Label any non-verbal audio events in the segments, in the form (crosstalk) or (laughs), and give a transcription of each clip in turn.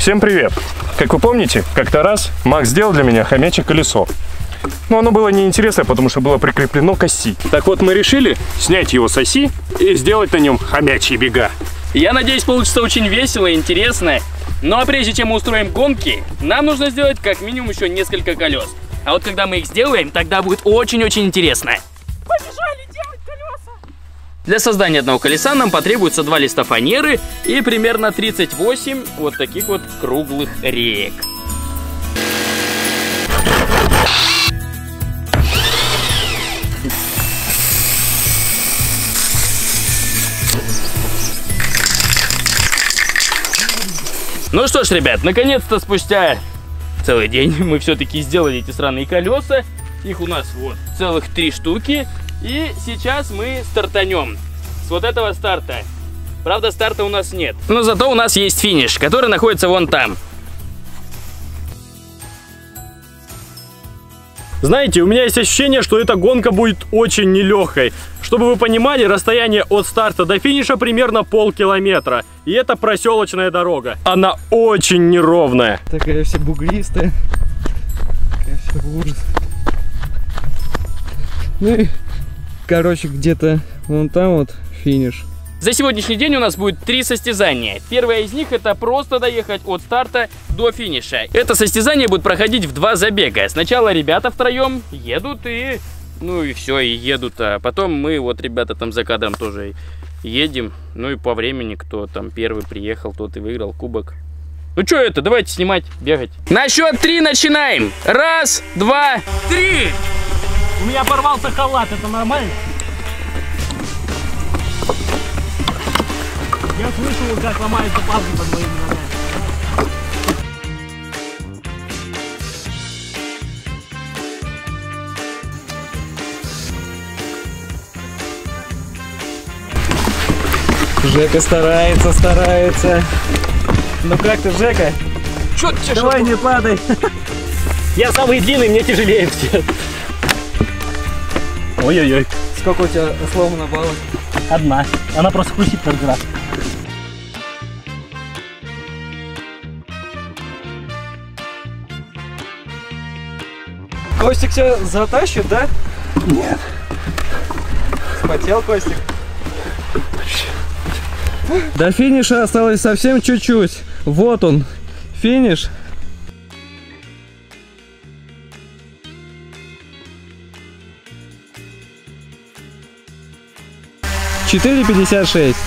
Всем привет! Как вы помните, как-то раз Макс сделал для меня хомячье колесо. Но оно было неинтересное, потому что было прикреплено к оси. Так вот мы решили снять его с оси и сделать на нем хомячьи бега. Я надеюсь, получится очень весело и интересно. Ну а прежде чем мы устроим гонки, нам нужно сделать как минимум еще несколько колес. А вот когда мы их сделаем, тогда будет очень-очень интересно. Для создания одного колеса нам потребуется два листа фанеры и примерно 38 вот таких вот круглых реек. Ну что ж, ребят, наконец-то спустя целый день (laughs) мы все-таки сделали эти сраные колеса. Их у нас вот целых три штуки. И сейчас мы стартанем с вот этого старта. Правда, старта у нас нет. Но зато у нас есть финиш, который находится вон там. Знаете, у меня есть ощущение, что эта гонка будет очень нелегкой. Чтобы вы понимали, расстояние от старта до финиша примерно полкилометра. И это проселочная дорога. Она очень неровная. Такая вся бугристая. Такая вся ужас. Ну и, короче, где-то вон там вот финиш. За сегодняшний день у нас будет три состязания. Первое из них это просто доехать от старта до финиша. Это состязание будет проходить в два забега. Сначала ребята втроем едут и... Ну и все, и едут. А потом мы, вот ребята там за кадром тоже едем. Ну и по времени, кто там первый приехал, тот и выиграл кубок. Ну что это, давайте снимать, бегать. На счет три начинаем. Раз, два, три. У меня порвался халат, это нормально? Я слышал, как ломаются пазы под моими ногами. Жека старается, старается. Ну как ты, Жека? Чё ты Давай не падай. (laughs) Я самый длинный, мне тяжелее всех. Ой-ой-ой. Сколько у тебя сломано баллов? Одна. Она просто хрустит каждый раз. Костик тебя затащит, да? Нет. Спотел Костик? До финиша осталось совсем чуть-чуть. Вот он, финиш. Четыре пятьдесят шесть.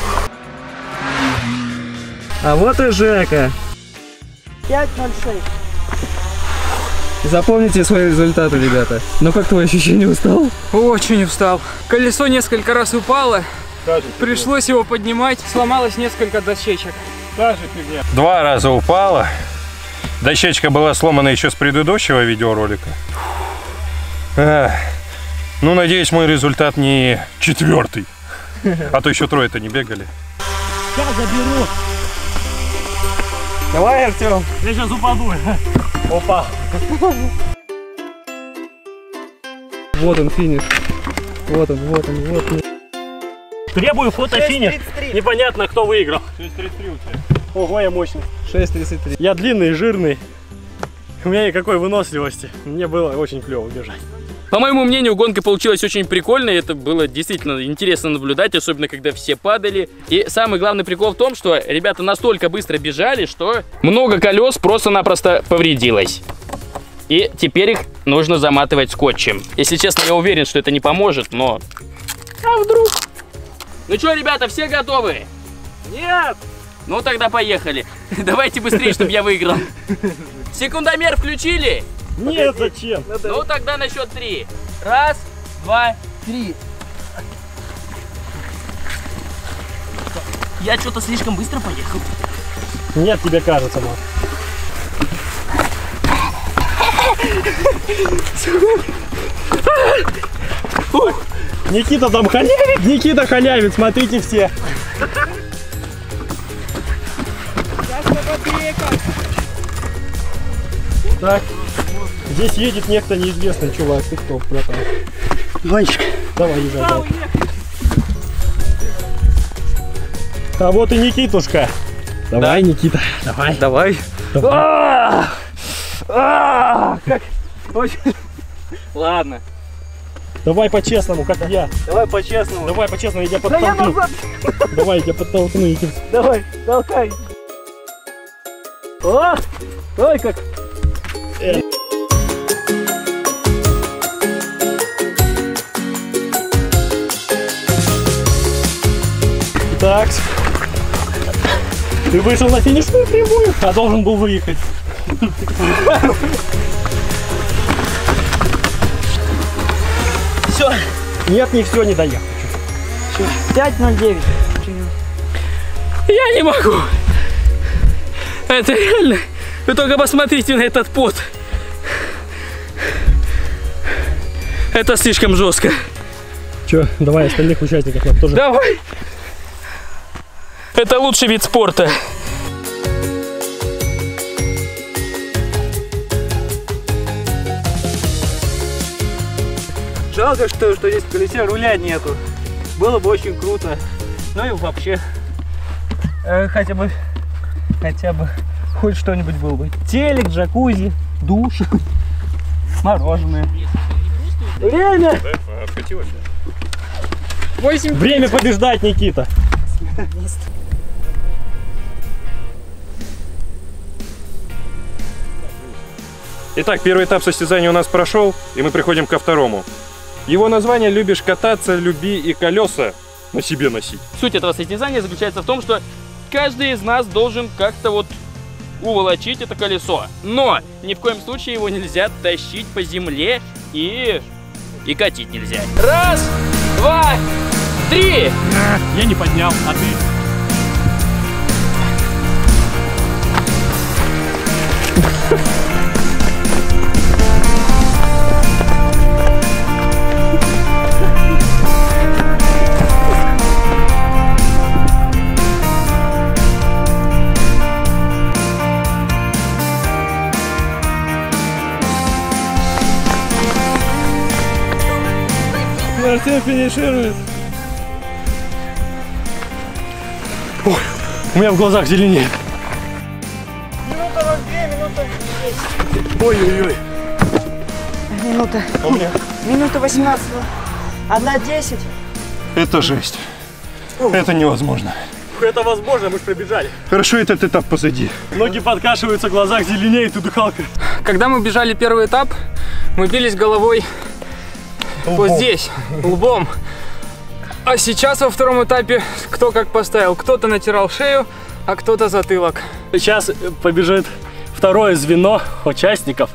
А вот и Жека. 5.06. Запомните свои результаты, ребята. Ну как твои ощущения устал? Очень устал. Колесо несколько раз упало. Пришлось его поднимать. Сломалось несколько дощечек. Два раза упала. Дощечка была сломана еще с предыдущего видеоролика. Ну, надеюсь, мой результат не четвертый. А то еще трое-то не бегали. Я заберу. Давай, Артем. Я сейчас упаду. Опа. Вот он финиш. Вот он, вот он, вот он. Требую фото-финиш. Непонятно, кто выиграл. 6.33 у тебя. Ого, я мощный. 6.33. Я длинный, жирный. У меня никакой выносливости. Мне было очень клево бежать. По моему мнению, гонка получилась очень прикольной. Это было действительно интересно наблюдать, особенно когда все падали. И самый главный прикол в том, что ребята настолько быстро бежали, что много колес просто-напросто повредилось. И теперь их нужно заматывать скотчем. Если честно, я уверен, что это не поможет, но... А вдруг? Ну что, ребята, все готовы? Нет! Ну тогда поехали. (laughs) Давайте быстрее, чтобы я выиграл. Секундомер включили? Нет, зачем? Ну тогда на счет три. Раз, два, три. Я что-то слишком быстро поехал. Нет, тебе кажется, Мак. Никита там халявит, Никита халявит, смотрите все. Так, здесь едет некто неизвестный чувак. Ты кто, братан? Гонщик. Давай, езжай. давай. А вот и Никитушка. Давай, Никита, давай. Давай. А! А! Как? Очень- Ладно. Давай по-честному, как я. Давай по-честному. Давай по-честному, я тебя подтолкну. Давай, я тебя подтолкну, Никита. Давай, толкай. О! Ой, как. Так. Ты вышел на финишную прямую, а должен был выехать. Все. Нет, не все, не доехал. 5.09. Я не могу. Это реально. Вы только посмотрите на этот пот. Это слишком жестко. Че, давай остальных участников нам тоже. Давай. Это лучший вид спорта. Жалко, что, что здесь в колесе руля нету. Было бы очень круто. Ну и вообще, э, хотя бы, хотя бы, хоть что-нибудь было бы. Телек, джакузи, душ, (laughs) мороженое. Время! Время побеждать, Никита. Итак, первый этап состязания у нас прошел, и мы приходим ко второму. Его название «Любишь кататься, люби и колеса на себе носить». Суть этого состязания заключается в том, что каждый из нас должен как-то вот уволочить это колесо. Но ни в коем случае его нельзя тащить по земле и... и катить нельзя. Раз, два, три! Я не поднял, а ты? Артем финиширует. У меня в глазах зеленеет. Ой-ой-ой. Минута. А у меня Минута 18. Одна 10. Это жесть. Это невозможно. это возможно, мы же пробежали. Хорошо этот этап позади. Ноги подкашиваются, в глазах зеленеет и дыхалка. Когда мы бежали первый этап, мы бились головой вот здесь, лбом. А сейчас во втором этапе кто как поставил. Кто-то натирал шею, а кто-то затылок. Сейчас побежит второе звено участников.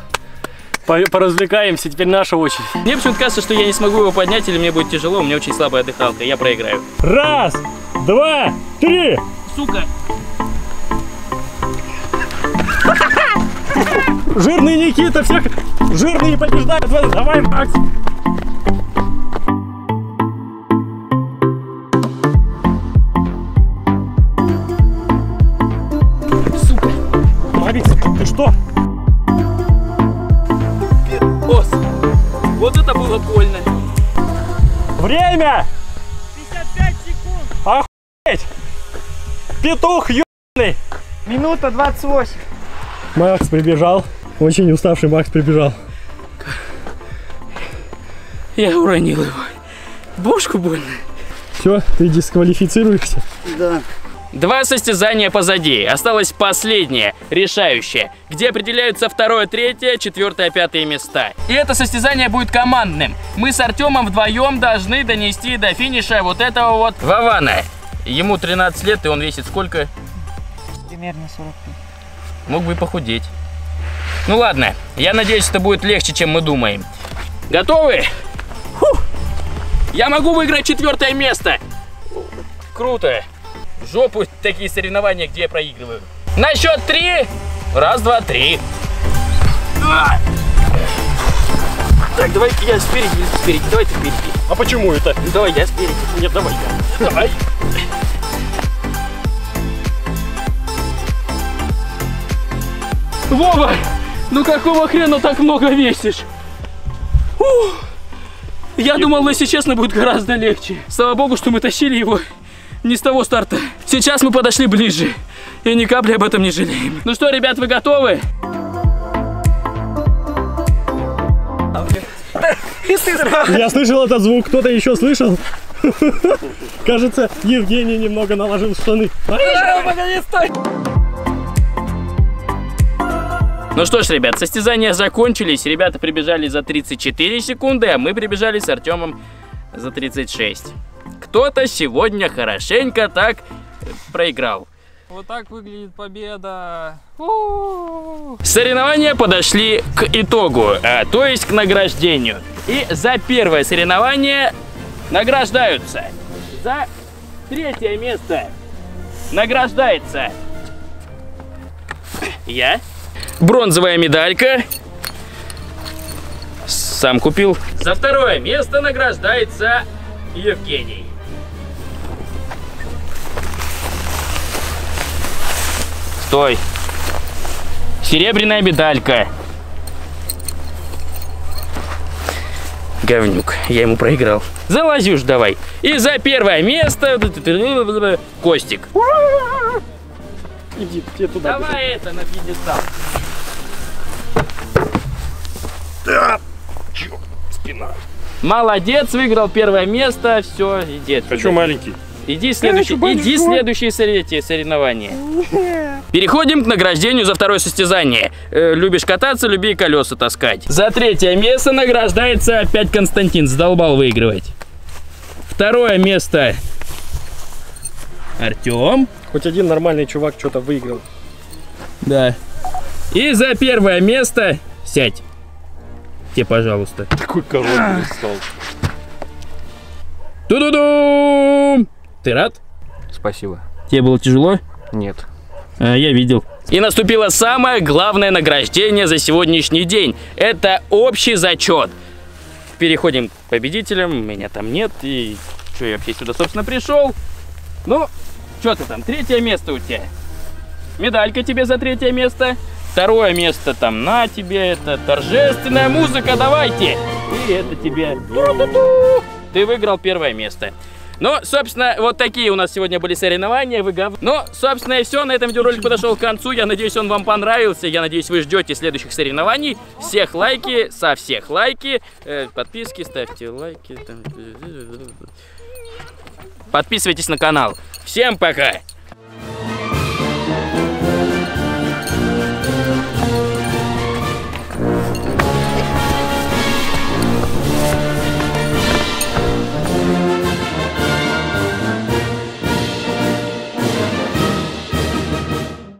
По- Поразвлекаемся, теперь наша очередь. Мне почему-то кажется, что я не смогу его поднять или мне будет тяжело, у меня очень слабая дыхалка, я проиграю. Раз, два, три. Сука! Жирный Никита, всех жирный не побеждает. Давай, Макс. Петух ебаный! Минута 28. Макс прибежал. Очень уставший Макс прибежал. Я уронил его. Бошку больно. Все, ты дисквалифицируешься. Два состязания позади. Осталось последнее, решающее, где определяются второе, третье, четвертое, пятое места. И это состязание будет командным. Мы с Артемом вдвоем должны донести до финиша вот этого вот Вована. Ему 13 лет, и он весит сколько? Примерно 45. Мог бы и похудеть. Ну ладно, я надеюсь, это будет легче, чем мы думаем. Готовы? Фух. Я могу выиграть четвертое место. Круто. В жопу такие соревнования, где я проигрываю. На счет три. Раз, два, три. А! Так, давай я спереди, спереди, давай ты впереди. А почему это? Ну, Давай я спереди. Нет, давай я. Давай. Вова, ну какого хрена так много весишь? Ух. Я думал, если честно, будет гораздо легче. Слава богу, что мы тащили его не с того старта. Сейчас мы подошли ближе. И ни капли об этом не жалеем. Ну что, ребят, вы готовы? Я слышал этот звук, кто-то еще слышал? (laughs) Кажется, Евгений немного наложил штаны. Ну что ж, ребят, состязания закончились. Ребята прибежали за 34 секунды, а мы прибежали с Артемом за 36. Кто-то сегодня хорошенько так проиграл. Вот так выглядит победа. Соревнования подошли к итогу, а, то есть к награждению. И за первое соревнование награждаются. За третье место награждается я. Бронзовая медалька. Сам купил. За второе место награждается Евгений. Стой. Серебряная медалька. Говнюк, я ему проиграл. Залази уж давай. И за первое место Костик. Иди, тебе туда. Давай это на пьедестал. Молодец, выиграл первое место. Все, иди отсюда. Хочу маленький. Иди следующий, иди следующие соревнования. Переходим к награждению за второе состязание. Э, любишь кататься, люби колеса таскать. За третье место награждается опять Константин. Задолбал выигрывать. Второе место Артем. Хоть один нормальный чувак что-то выиграл. Да. И за первое место сядь. Тебе, пожалуйста. Такой король стал. Ту-ду-ду! Ты рад? Спасибо. Тебе было тяжело? Нет. А, я видел. И наступило самое главное награждение за сегодняшний день. Это общий зачет. Переходим к победителям. Меня там нет. И что я вообще сюда, собственно, пришел? Ну, что ты там? Третье место у тебя. Медалька тебе за третье место. Второе место там на тебе. Это торжественная музыка. Давайте. И это тебе. Ты выиграл первое место. Ну, собственно, вот такие у нас сегодня были соревнования. Вы гов... Ну, собственно, и все. На этом видеоролик подошел к концу. Я надеюсь, он вам понравился. Я надеюсь, вы ждете следующих соревнований. Всех лайки, со всех лайки. Э, подписки, ставьте лайки. там. Подписывайтесь на канал. Всем пока!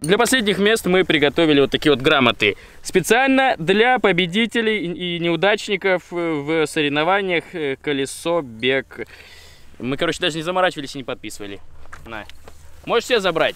Для последних мест мы приготовили вот такие вот грамоты. Специально для победителей и неудачников э, в соревнованиях э, колесо, бег. Мы, короче, даже не заморачивались и не подписывали. На. Можешь себе забрать.